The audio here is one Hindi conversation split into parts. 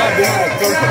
Gracias.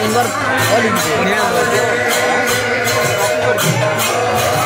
Singer all India